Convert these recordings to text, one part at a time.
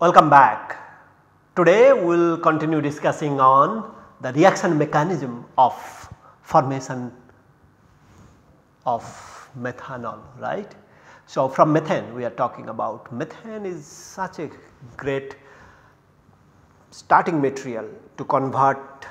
Welcome back. Today we will continue discussing on the reaction mechanism of formation of methanol right. So, from methane we are talking about methane is such a great starting material to convert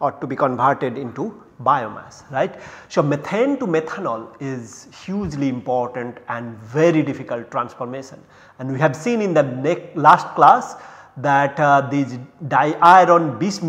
or to be converted into biomass right. So, methane to methanol is hugely important and very difficult transformation and we have seen in the last class that uh, these di-iron bis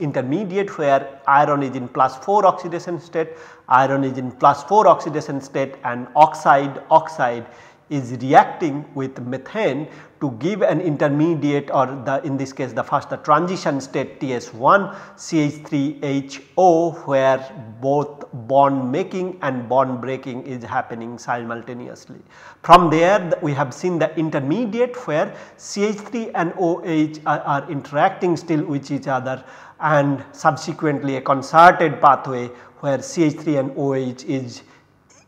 intermediate where iron is in plus 4 oxidation state, iron is in plus 4 oxidation state and oxide oxide is reacting with methane to give an intermediate or the in this case the first the transition state TS1 CH3HO where both bond making and bond breaking is happening simultaneously. From there we have seen the intermediate where CH3 and OH are, are interacting still with each other and subsequently a concerted pathway where CH3 and OH is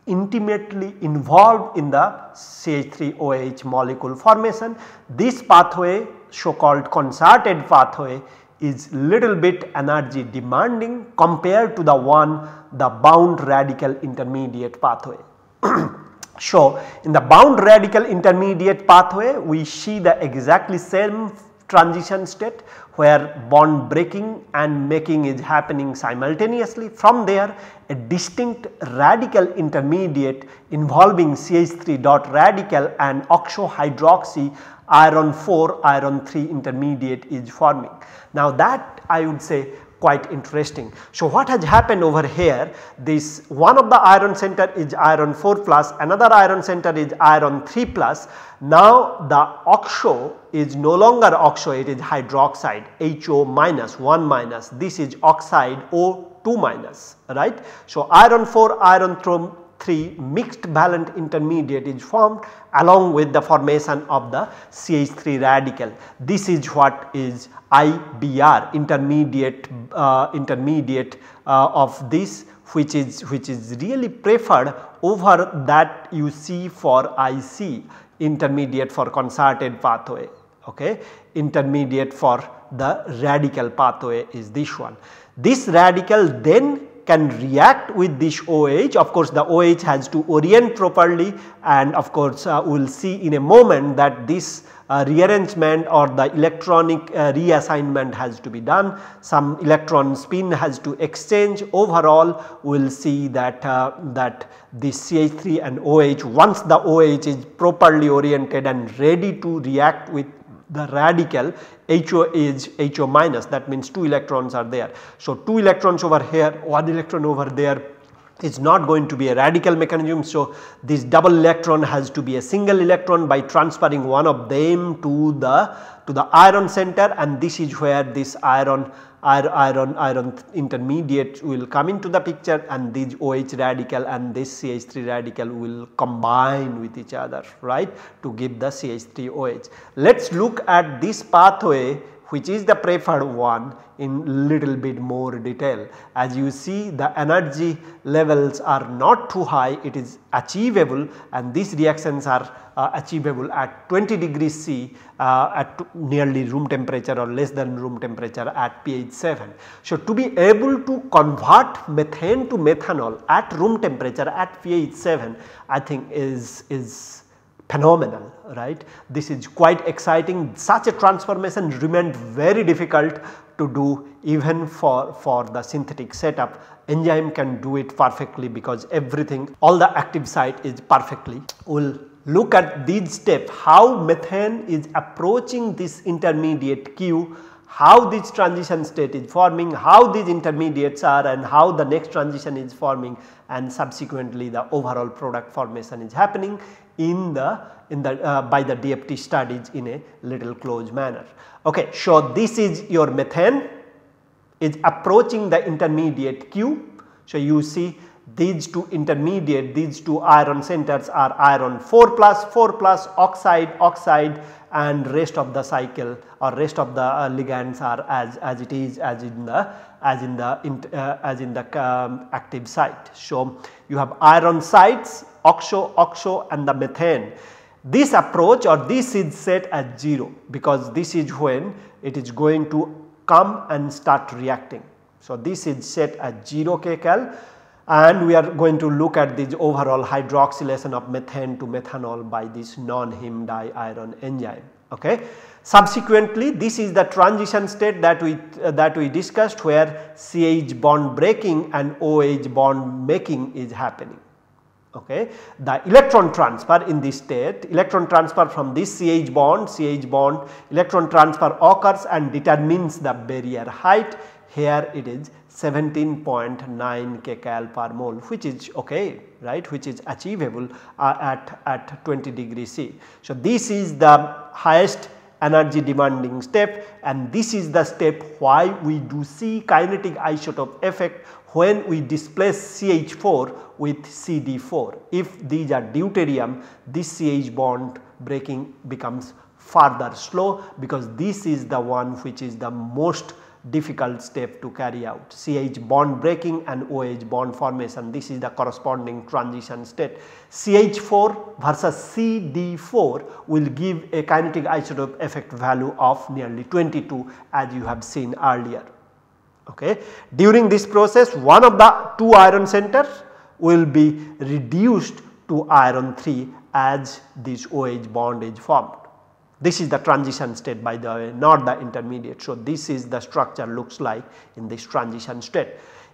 intimately involved in the CH3OH molecule formation. This pathway so called concerted pathway is little bit energy demanding compared to the one the bound radical intermediate pathway. so, in the bound radical intermediate pathway we see the exactly same transition state where bond breaking and making is happening simultaneously. From there a distinct radical intermediate involving CH3 dot radical and oxohydroxy iron 4 iron 3 intermediate is forming. Now that I would say quite interesting. So what has happened over here this one of the iron center is iron 4 plus another iron center is iron 3 plus. Now the oxo is no longer oxo it is hydroxide HO minus 1 minus this is oxide O2 minus right. So iron 4 iron 3 mixed valent intermediate is formed along with the formation of the CH3 radical. This is what is IBR intermediate uh, intermediate uh, of this which is which is really preferred over that you see for IC intermediate for concerted pathway okay intermediate for the radical pathway is this one. This radical then can react with this OH of course the OH has to orient properly and of course uh, we will see in a moment that this uh, rearrangement or the electronic uh, reassignment has to be done. Some electron spin has to exchange. Overall we will see that uh, that this CH3 and OH once the OH is properly oriented and ready to react with the radical HO is HO minus that means 2 electrons are there. So 2 electrons over here 1 electron over there is not going to be a radical mechanism. So this double electron has to be a single electron by transferring one of them to the to the iron center and this is where this iron iron iron intermediate will come into the picture and this OH radical and this CH3 radical will combine with each other right to give the CH3OH. Let us look at this pathway which is the preferred one in little bit more detail. As you see the energy levels are not too high it is achievable and these reactions are uh, achievable at 20 degrees C uh, at nearly room temperature or less than room temperature at pH 7. So, to be able to convert methane to methanol at room temperature at pH 7 I think is, is phenomenal right. This is quite exciting such a transformation remained very difficult to do even for, for the synthetic setup enzyme can do it perfectly because everything all the active site is perfectly. We will look at these steps how methane is approaching this intermediate Q how this transition state is forming, how these intermediates are and how the next transition is forming and subsequently the overall product formation is happening in the in the uh, by the DFT studies in a little closed manner. Okay, so this is your methane is approaching the intermediate Q. So you see these two intermediate these two iron centers are iron 4 plus 4 plus oxide oxide and rest of the cycle or rest of the uh, ligands are as as it is as in the as in the in, uh, as in the um, active site. So, you have iron sites oxo oxo and the methane This approach or this is set as 0 because this is when it is going to come and start reacting. So, this is set at 0 kcal and we are going to look at this overall hydroxylation of methane to methanol by this non-heme diiron enzyme. Okay. Subsequently, this is the transition state that we uh, that we discussed where CH bond breaking and OH bond making is happening. Okay. The electron transfer in this state, electron transfer from this CH bond, CH bond, electron transfer occurs and determines the barrier height. Here it is 17.9 kcal per mole which is okay right which is achievable uh, at, at 20 degree C. So, this is the highest energy demanding step and this is the step why we do see kinetic isotope effect when we displace CH4 with CD4. If these are deuterium this CH bond breaking becomes further slow because this is the one which is the most difficult step to carry out CH bond breaking and OH bond formation this is the corresponding transition state. CH4 versus CD4 will give a kinetic isotope effect value of nearly 22 as you have seen earlier. Okay. During this process one of the two iron centers will be reduced to iron 3 as this OH bond is formed. This is the transition state by the way not the intermediate. So, this is the structure looks like in this transition state.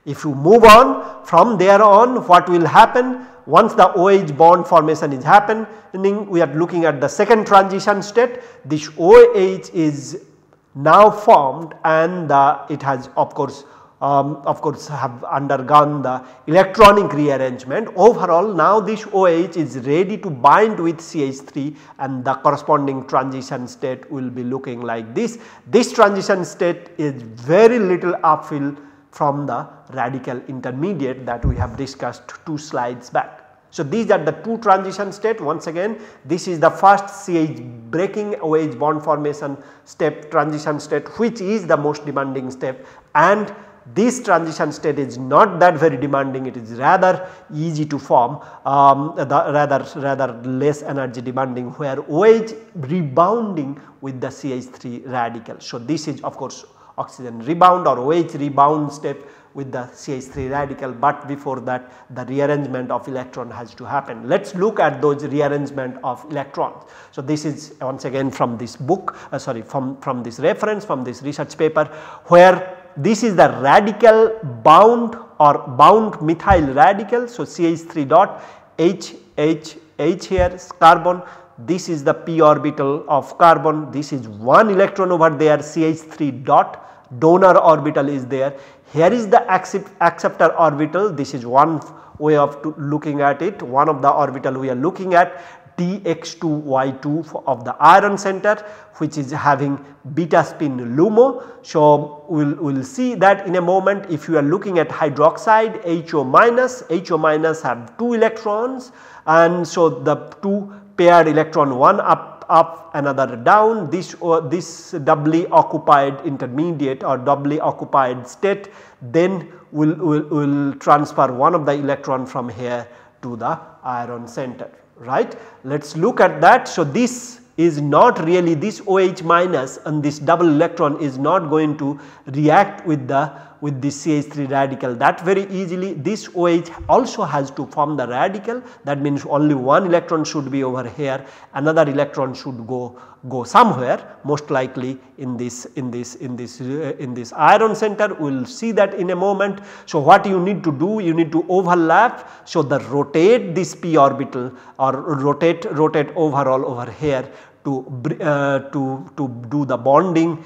If you move on from there on what will happen once the OH bond formation is happening we are looking at the second transition state this OH is now formed and the, it has of course um, of course have undergone the electronic rearrangement. Overall now this OH is ready to bind with CH3 and the corresponding transition state will be looking like this. This transition state is very little uphill from the radical intermediate that we have discussed two slides back. So, these are the two transition state once again this is the first CH breaking OH bond formation step transition state which is the most demanding step and this transition state is not that very demanding it is rather easy to form um, rather rather less energy demanding where OH rebounding with the CH3 radical. So, this is of course oxygen rebound or OH rebound step with the CH3 radical but before that the rearrangement of electron has to happen. Let us look at those rearrangement of electrons. So, this is once again from this book uh, sorry from, from this reference from this research paper where this is the radical bound or bound methyl radical. So, CH3 dot H H H here carbon. This is the p orbital of carbon. This is one electron over there. CH3 dot donor orbital is there. Here is the accept, acceptor orbital. This is one way of looking at it. One of the orbital we are looking at dx2y2 of the iron center which is having beta spin LUMO. So, we will we'll see that in a moment. If you are looking at hydroxide HO minus, HO minus have 2 electrons. And so the 2 paired electron one up up another down. This uh, this doubly occupied intermediate or doubly occupied state then will, will, will transfer one of the electron from here to the iron center right. Let us look at that. So, this is not really this OH minus and this double electron is not going to react with the with this CH3 radical. That very easily this OH also has to form the radical. That means only one electron should be over here. Another electron should go go somewhere most likely in this in this in this uh, in this iron center. We will see that in a moment. So, what you need to do you need to overlap. So the rotate this p orbital or rotate rotate overall over here to, uh, to, to do the bonding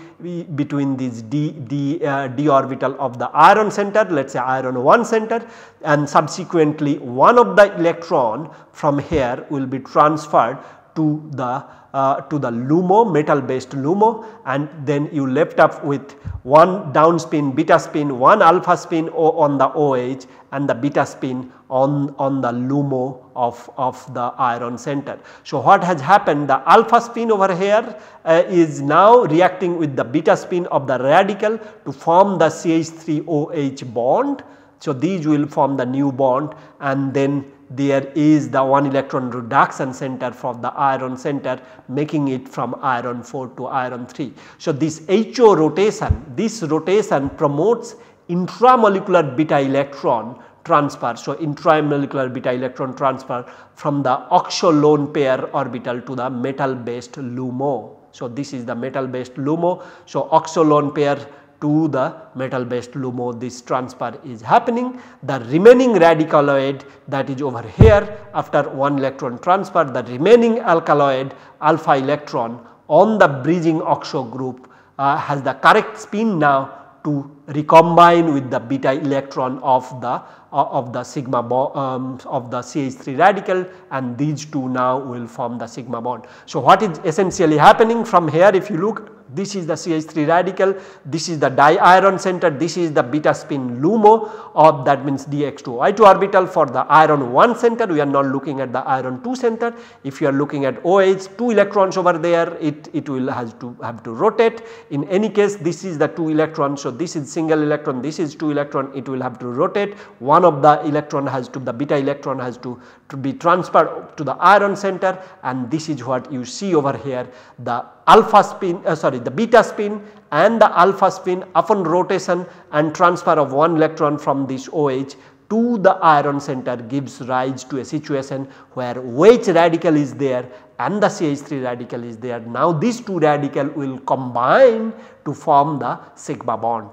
between these d, d, uh, d orbital of the iron center let us say iron 1 center and subsequently one of the electron from here will be transferred to the uh, to the LUMO metal based LUMO and then you left up with one down spin beta spin one alpha spin on the OH and the beta spin on, on the LUMO of, of the iron center. So, what has happened the alpha spin over here uh, is now reacting with the beta spin of the radical to form the CH3OH bond. So, these will form the new bond and then there is the one electron reduction center from the iron center making it from iron 4 to iron 3. So, this HO rotation, this rotation promotes intramolecular beta electron transfer. So, intramolecular beta electron transfer from the oxo lone pair orbital to the metal based LUMO. So, this is the metal based LUMO. So, oxo lone pair to the metal based LUMO this transfer is happening. The remaining radicaloid that is over here after one electron transfer the remaining radicaloid alpha electron on the bridging oxo group uh, has the correct spin now to recombine with the beta electron of the uh, of the sigma um, of the CH3 radical and these two now will form the sigma bond. So, what is essentially happening from here if you look this is the CH3 radical, this is the di-iron center, this is the beta spin LUMO or that means DX2Y2 orbital for the iron 1 center, we are not looking at the iron 2 center. If you are looking at OH 2 electrons over there it, it will has to have to rotate. In any case this is the 2 electrons. so this is single electron, this is 2 electron it will have to rotate. One of the electron has to the beta electron has to, to be transferred to the iron center and this is what you see over here the alpha spin uh, sorry the beta spin and the alpha spin upon rotation and transfer of one electron from this OH to the iron center gives rise to a situation where OH radical is there and the CH3 radical is there. Now these two radical will combine to form the sigma bond.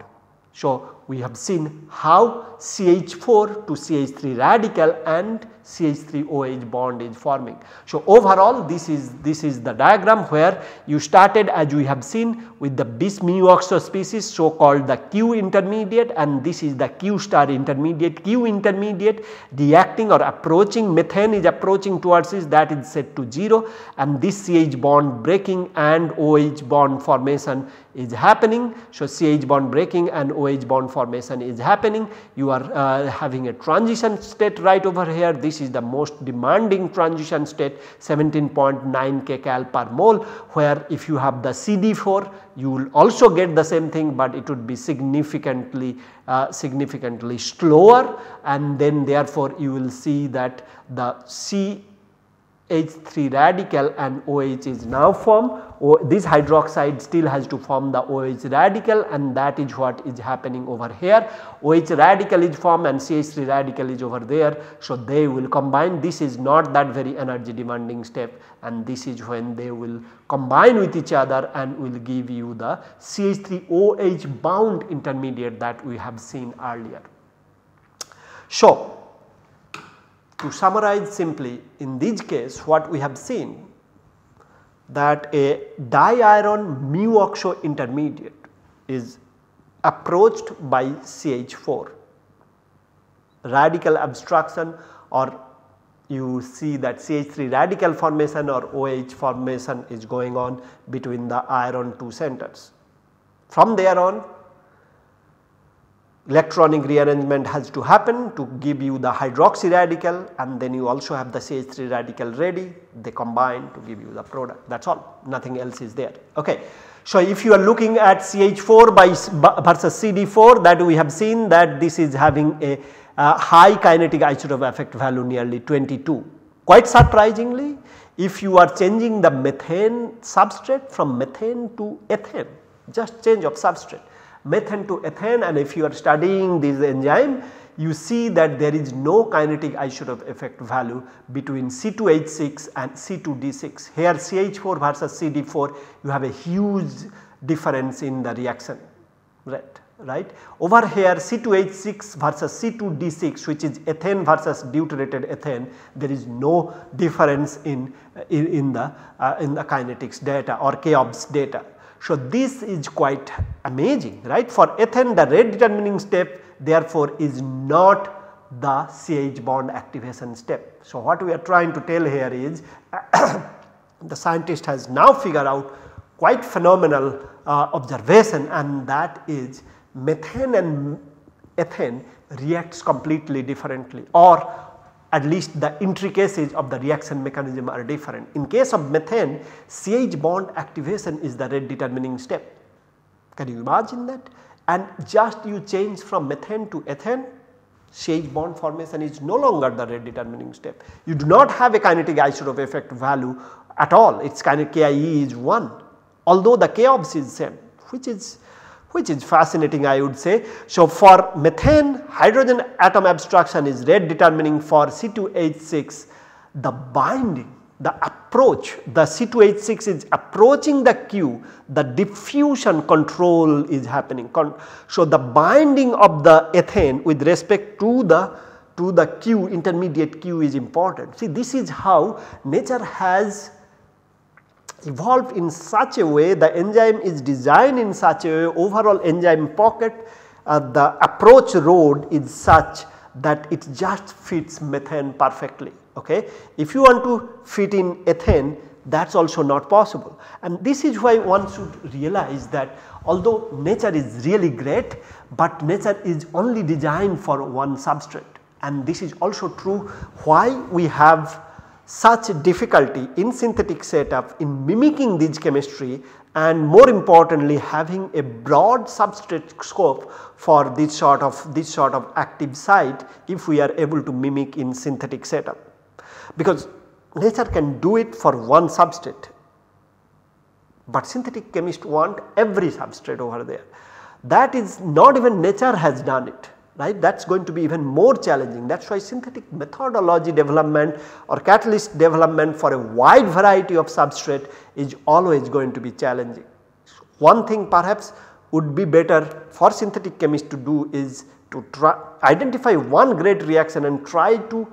So we have seen how CH4 to CH3 radical and CH3OH bond is forming. So, overall this is this is the diagram where you started as we have seen with the bis oxo species so called the Q intermediate and this is the Q star intermediate. Q intermediate reacting or approaching methane is approaching towards this that is set to 0 and this CH bond breaking and OH bond formation is happening. So, CH bond breaking and OH bond formation is happening. You are uh, having a transition state right over here. This is the most demanding transition state 17.9 kcal per mole where if you have the CD4 you will also get the same thing but it would be significantly uh, significantly slower and then therefore you will see that the C H3 radical and OH is now formed. O this hydroxide still has to form the OH radical and that is what is happening over here. OH radical is formed and CH3 radical is over there. So, they will combine this is not that very energy demanding step and this is when they will combine with each other and will give you the CH3OH bound intermediate that we have seen earlier. So, to summarize simply in this case what we have seen that a di-iron mu oxo intermediate is approached by CH4 radical abstraction or you see that CH3 radical formation or OH formation is going on between the iron two centers. From there on electronic rearrangement has to happen to give you the hydroxy radical and then you also have the CH3 radical ready they combine to give you the product that is all nothing else is there. Okay. So, if you are looking at CH4 by versus CD4 that we have seen that this is having a, a high kinetic isotope effect value nearly 22. Quite surprisingly if you are changing the methane substrate from methane to ethane just change of substrate methane to ethane and if you are studying this enzyme you see that there is no kinetic isotope effect value between C2H6 and C2D6. Here CH4 versus CD4 you have a huge difference in the reaction right right. Over here C2H6 versus C2D6 which is ethane versus deuterated ethane there is no difference in, in, in the uh, in the kinetics data or KOBS data. So, this is quite amazing right for ethane the rate determining step therefore is not the CH bond activation step. So, what we are trying to tell here is the scientist has now figured out quite phenomenal uh, observation and that is methane and ethane reacts completely differently or at least the intricacies of the reaction mechanism are different. In case of methane CH bond activation is the rate determining step. Can you imagine that? And just you change from methane to ethane CH bond formation is no longer the rate determining step. You do not have a kinetic isotope effect value at all its kinetic KIE is 1 although the K obs is same which is which is fascinating I would say. So, for methane hydrogen atom abstraction is rate determining for C2H6 the binding the approach the C2H6 is approaching the Q the diffusion control is happening. so, the binding of the ethane with respect to the to the Q intermediate Q is important. See this is how nature has evolved in such a way the enzyme is designed in such a way overall enzyme pocket uh, the approach road is such that it just fits methane perfectly okay. If you want to fit in ethane that is also not possible and this is why one should realize that although nature is really great but nature is only designed for one substrate and this is also true why we have such difficulty in synthetic setup in mimicking this chemistry and more importantly having a broad substrate scope for this sort of this sort of active site if we are able to mimic in synthetic setup. Because nature can do it for one substrate but synthetic chemists want every substrate over there. That is not even nature has done it right? That is going to be even more challenging. That is why synthetic methodology development or catalyst development for a wide variety of substrate is always going to be challenging. One thing perhaps would be better for synthetic chemists to do is to try identify one great reaction and try to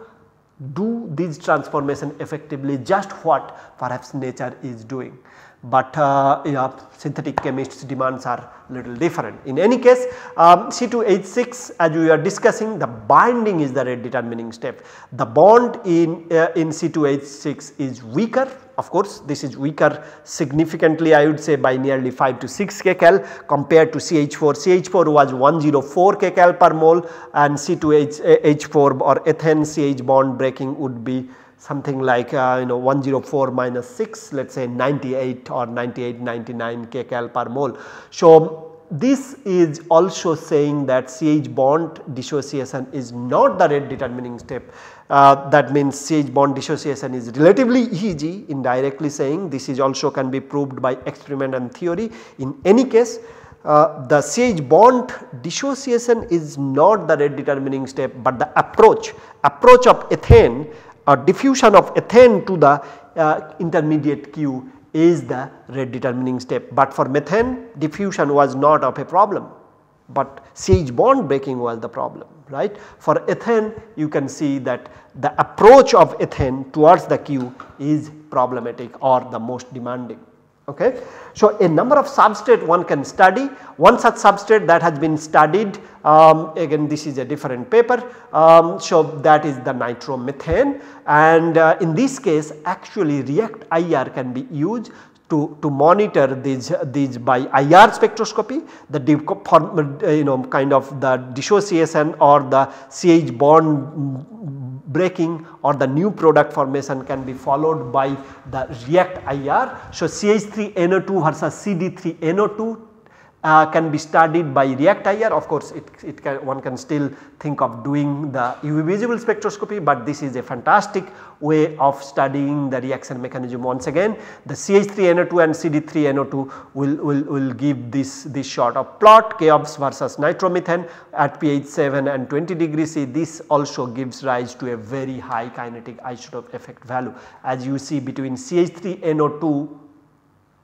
do these transformation effectively just what perhaps nature is doing but uh, yeah, synthetic chemists demands are little different. In any case um, C2H6 as we are discussing the binding is the rate determining step. The bond in, uh, in C2H6 is weaker of course this is weaker significantly I would say by nearly 5 to 6 kcal compared to CH4. CH4 was 104 kcal per mole and C2H4 or ethane CH bond breaking would be something like uh, you know 104 minus 6 let us say 98 or 98 99 kcal per mole. So, this is also saying that CH bond dissociation is not the rate determining step uh, that means CH bond dissociation is relatively easy indirectly saying this is also can be proved by experiment and theory. In any case uh, the CH bond dissociation is not the rate determining step but the approach approach of ethane a diffusion of ethane to the uh, intermediate Q is the rate determining step, but for methane diffusion was not of a problem, but CH bond breaking was the problem right. For ethane you can see that the approach of ethane towards the Q is problematic or the most demanding. Okay. So, a number of substrate one can study one such substrate that has been studied um, again this is a different paper. Um, so, that is the nitromethane and uh, in this case actually react IR can be used to, to monitor these, these by IR spectroscopy the uh, you know kind of the dissociation or the CH bond breaking or the new product formation can be followed by the react IR. So, CH3NO2 versus CD3NO2 uh, can be studied by react IR of course it, it can one can still think of doing the UV visible spectroscopy but this is a fantastic way of studying the reaction mechanism once again. The CH3NO2 and CD3NO2 will, will, will give this, this sort of plot K-obs versus nitromethane at pH 7 and 20 degrees C. This also gives rise to a very high kinetic isotope effect value. As you see between CH3NO2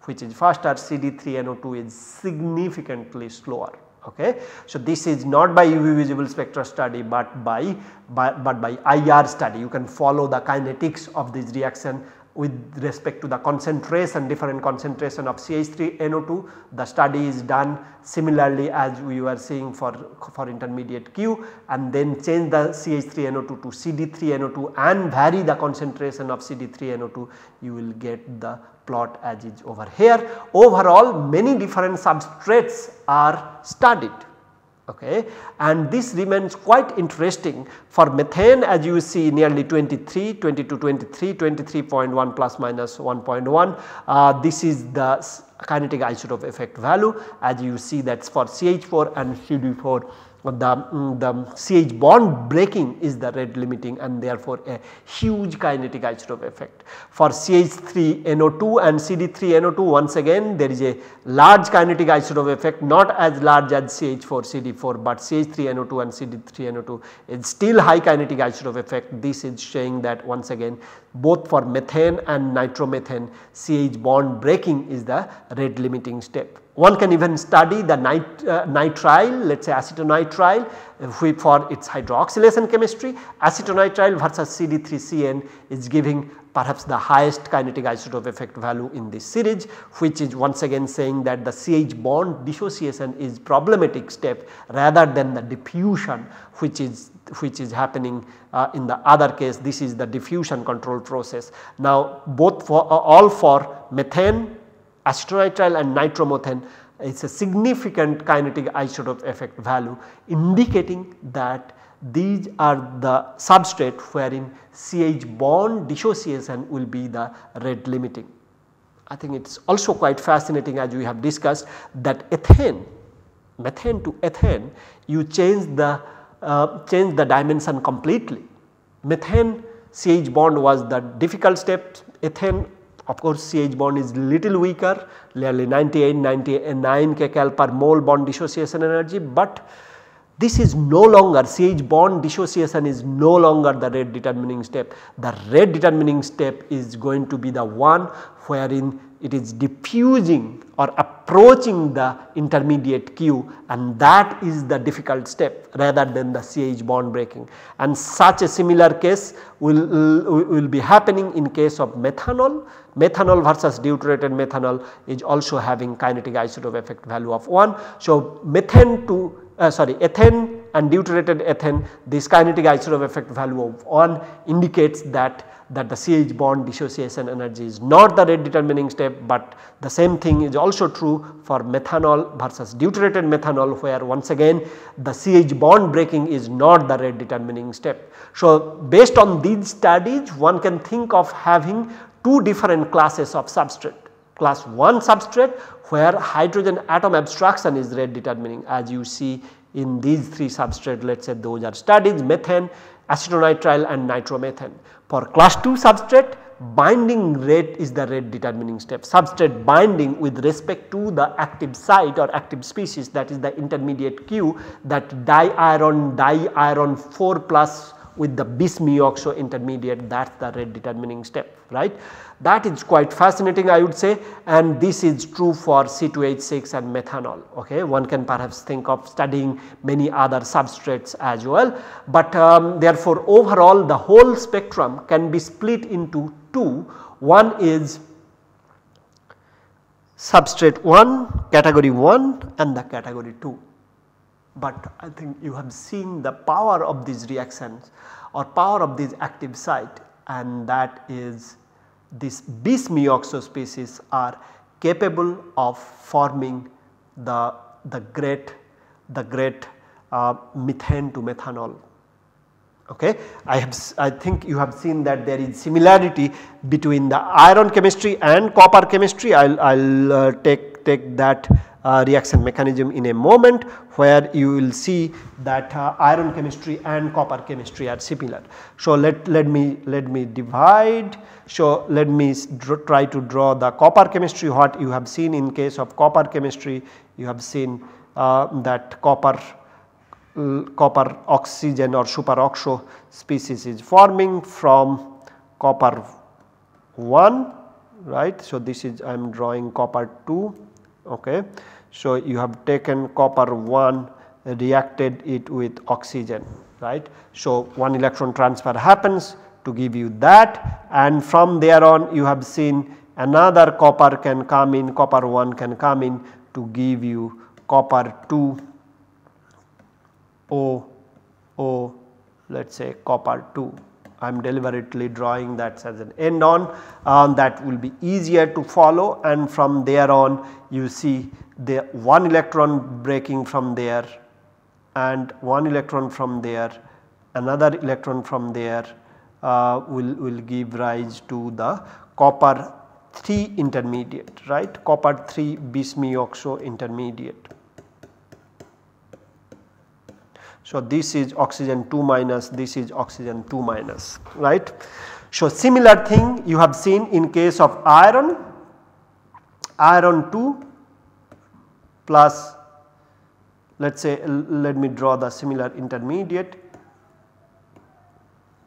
which is faster CD3NO2 is significantly slower. Okay. So, this is not by UV visible spectra study, but by, by but by IR study you can follow the kinetics of this reaction with respect to the concentration different concentration of CH3NO2 the study is done similarly as we were seeing for, for intermediate Q and then change the CH3NO2 to CD3NO2 and vary the concentration of CD3NO2 you will get the plot as is over here. Overall many different substrates are studied okay? And this remains quite interesting for methane as you see nearly 23, 22, 23, 23.1 plus minus 1.1 uh, this is the kinetic isotope effect value. As you see that is for CH4 and CD4 the, mm, the CH bond breaking is the rate limiting and therefore a huge kinetic isotope effect. For CH3NO2 and CD3NO2 once again there is a large kinetic isotope effect not as large as CH4CD4 but CH3NO2 and CD3NO2 is still high kinetic isotope effect. This is showing that once again both for methane and nitromethane CH bond breaking is the rate limiting step. One can even study the nit, uh, nitrile let us say acetonitrile for its hydroxylation chemistry. Acetonitrile versus CD3CN is giving perhaps the highest kinetic isotope effect value in this series which is once again saying that the CH bond dissociation is problematic step rather than the diffusion which is which is happening uh, in the other case this is the diffusion control process. Now both for uh, all for methane acetonitrile and nitromethane it is a significant kinetic isotope effect value indicating that these are the substrate wherein CH bond dissociation will be the rate limiting. I think it is also quite fascinating as we have discussed that ethane, methane to ethane you change the uh, change the dimension completely. Methane CH bond was the difficult step, ethane of course, CH bond is little weaker nearly 98 99 kcal per mole bond dissociation energy, but this is no longer CH bond dissociation is no longer the rate determining step. The rate determining step is going to be the one wherein it is diffusing or approaching the intermediate Q and that is the difficult step rather than the CH bond breaking. And such a similar case will, will be happening in case of methanol. Methanol versus deuterated methanol is also having kinetic isotope effect value of 1. So, methane to uh, sorry ethane and deuterated ethane this kinetic isotope effect value of 1 indicates that that the CH bond dissociation energy is not the rate determining step, but the same thing is also true for methanol versus deuterated methanol where once again the CH bond breaking is not the rate determining step. So, based on these studies one can think of having two different classes of substrate. Class 1 substrate where hydrogen atom abstraction is rate determining as you see in these three substrate let us say those are studies methane, acetonitrile and nitromethane. For class 2 substrate binding rate is the rate determining step. Substrate binding with respect to the active site or active species that is the intermediate Q that diiron diiron 4 plus with the bis intermediate that is the rate determining step right. That is quite fascinating I would say and this is true for C2H6 and methanol okay. One can perhaps think of studying many other substrates as well, but um, therefore overall the whole spectrum can be split into two. One is substrate 1 category 1 and the category 2 but I think you have seen the power of these reactions or power of this active site and that is this bis mioxo species are capable of forming the, the great the great uh, methane to methanol. Okay. I have I think you have seen that there is similarity between the iron chemistry and copper chemistry. I will uh, take take that uh, reaction mechanism in a moment where you will see that uh, iron chemistry and copper chemistry are similar. So, let, let me let me divide. So, let me try to draw the copper chemistry what you have seen in case of copper chemistry you have seen uh, that copper copper oxygen or superoxo species is forming from copper 1 right. So, this is I am drawing copper 2 okay. So, you have taken copper 1 reacted it with oxygen right. So, one electron transfer happens to give you that and from there on you have seen another copper can come in copper 1 can come in to give you copper 2 O O let us say copper 2 I am deliberately drawing that as an end on um, that will be easier to follow and from there on you see the one electron breaking from there and one electron from there another electron from there uh, will, will give rise to the copper 3 intermediate right copper 3 bis-mu-oxo intermediate. So, this is oxygen 2 minus this is oxygen 2 minus right. So, similar thing you have seen in case of iron iron 2 plus let us say let me draw the similar intermediate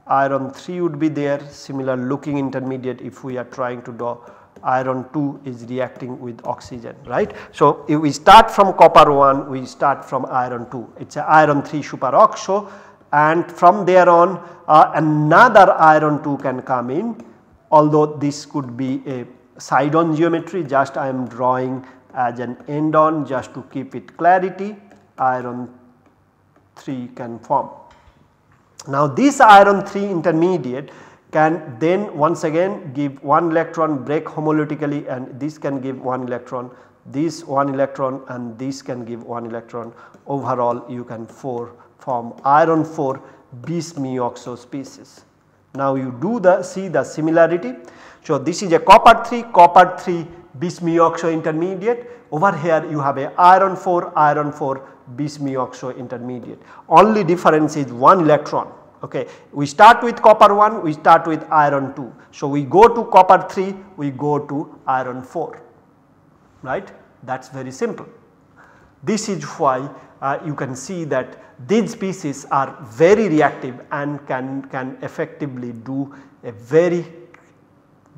iron 3 would be there similar looking intermediate if we are trying to draw iron 2 is reacting with oxygen right. So, if we start from copper 1 we start from iron 2 it is a iron 3 superoxo and from there on uh, another iron 2 can come in although this could be a side on geometry just I am drawing as an end on just to keep it clarity iron 3 can form. Now this iron 3 intermediate can then once again give 1 electron break homolytically and this can give 1 electron, this 1 electron and this can give 1 electron overall you can 4 form iron 4 bis-mu-oxo species. Now you do the see the similarity. So this is a copper 3 copper 3 bis-mu-oxo intermediate over here you have a iron 4 iron 4 bis-mu-oxo intermediate. Only difference is 1 electron okay. We start with copper 1 we start with iron 2. So we go to copper 3 we go to iron 4 right that is very simple. This is why uh, you can see that these species are very reactive and can, can effectively do a very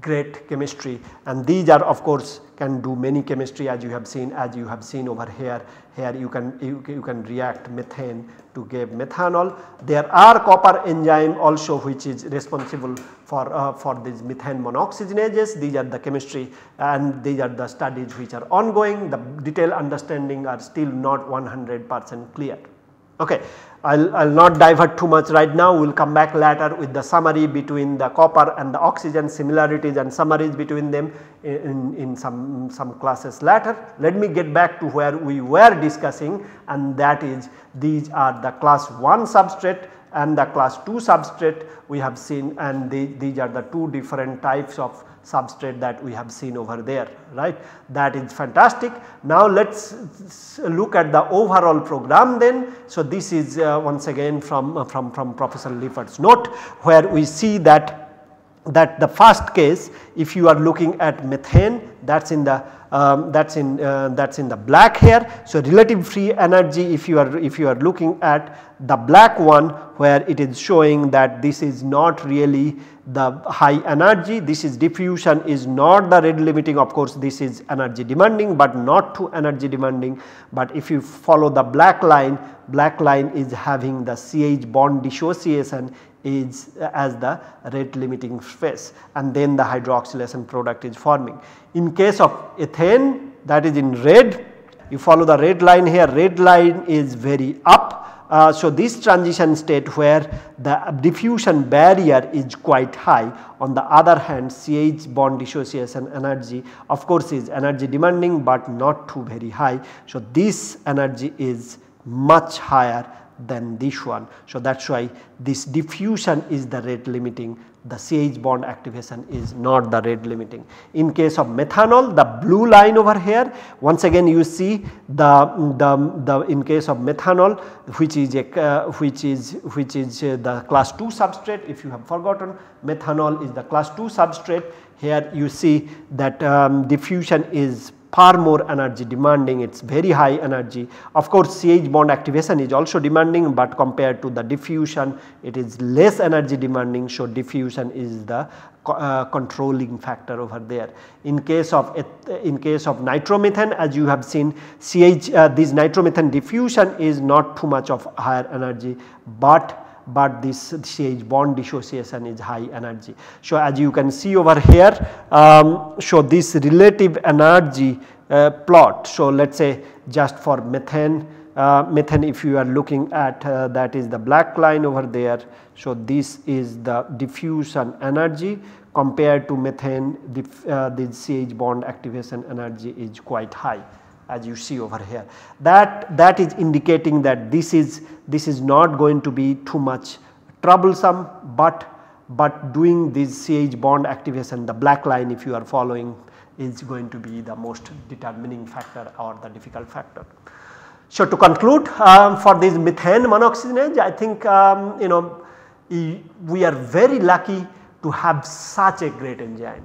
great chemistry and these are of course can do many chemistry as you have seen as you have seen over here here you can you, you can react methane to give methanol. There are copper enzyme also which is responsible for uh, for these methane monooxygenases these are the chemistry and these are the studies which are ongoing the detailed understanding are still not 100 percent clear. Okay. I will not divert too much right now, we will come back later with the summary between the copper and the oxygen similarities and summaries between them in, in some, some classes later. Let me get back to where we were discussing and that is these are the class 1 substrate and the class 2 substrate we have seen and these are the two different types of substrate that we have seen over there right that is fantastic. Now let us look at the overall program then. So this is uh, once again from, uh, from, from Professor Lippard's note where we see that that the first case if you are looking at methane that is in the um, that is in uh, that is in the black here. So relative free energy if you are if you are looking at the black one where it is showing that this is not really the high energy this is diffusion is not the rate limiting of course this is energy demanding but not too energy demanding but if you follow the black line black line is having the CH bond dissociation is as the rate limiting phase and then the hydroxylation product is forming. In case of ethane that is in red you follow the red line here red line is very up uh, so, this transition state where the diffusion barrier is quite high on the other hand CH bond dissociation energy of course is energy demanding but not too very high. So, this energy is much higher than this one. So, that is why this diffusion is the rate limiting the CH bond activation is not the rate limiting. In case of methanol the blue line over here once again you see the, the, the in case of methanol which is a uh, which is which is uh, the class 2 substrate if you have forgotten methanol is the class 2 substrate here you see that um, diffusion is far more energy demanding it is very high energy. Of course CH bond activation is also demanding but compared to the diffusion it is less energy demanding so diffusion is the uh, controlling factor over there. In case of in case of nitromethane as you have seen CH uh, this nitromethane diffusion is not too much of higher energy but but this CH bond dissociation is high energy. So, as you can see over here um, so this relative energy uh, plot. So, let us say just for methane uh, methane if you are looking at uh, that is the black line over there. So, this is the diffusion energy compared to methane uh, the CH bond activation energy is quite high as you see over here. That, that is indicating that this is, this is not going to be too much troublesome, but but doing this CH bond activation the black line if you are following is going to be the most determining factor or the difficult factor. So, to conclude um, for this methane monooxygenase I think um, you know we are very lucky to have such a great enzyme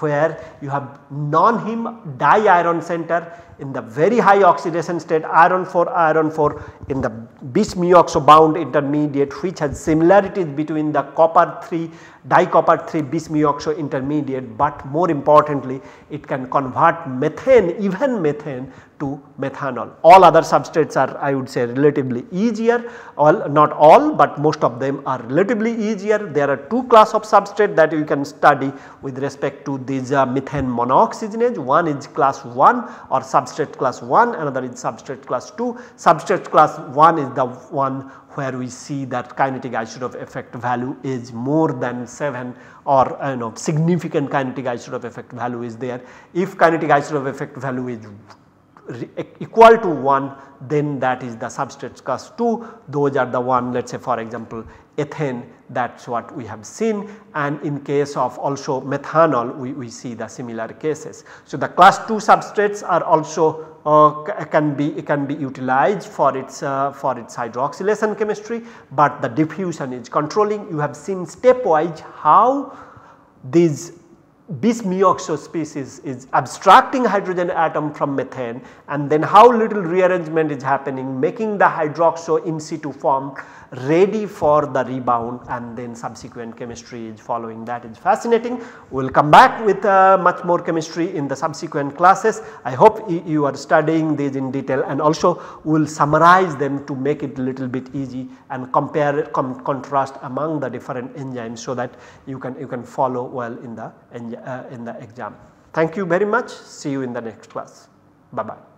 where you have non-heme di-iron center in the very high oxidation state iron 4 iron 4 in the bis-mu-oxo bound intermediate which has similarities between the copper 3 dicopper 3 bis-mu-oxo intermediate but more importantly it can convert methane even methane to methanol. All other substrates are I would say relatively easier all not all but most of them are relatively easier. There are two class of substrate that you can study with respect to these uh, methane monooxygenase one is class 1 or substrate class 1 another is substrate class 2. Substrate class 1 is the one where we see that kinetic isotope effect value is more than 7 or you know significant kinetic isotope effect value is there. If kinetic isotope effect value is equal to 1 then that is the substrate class 2 those are the one let us say for example ethane that is what we have seen. And in case of also methanol we, we see the similar cases. So, the class 2 substrates are also uh, can be can be utilized for its uh, for its hydroxylation chemistry, but the diffusion is controlling. You have seen stepwise how these bis-mu-oxo species is abstracting hydrogen atom from methane and then how little rearrangement is happening making the hydroxo in situ form ready for the rebound and then subsequent chemistry is following that is fascinating. We will come back with uh, much more chemistry in the subsequent classes. I hope you are studying these in detail and also we will summarize them to make it a little bit easy and compare com contrast among the different enzymes so that you can you can follow well in the uh, in the exam. Thank you very much see you in the next class bye bye.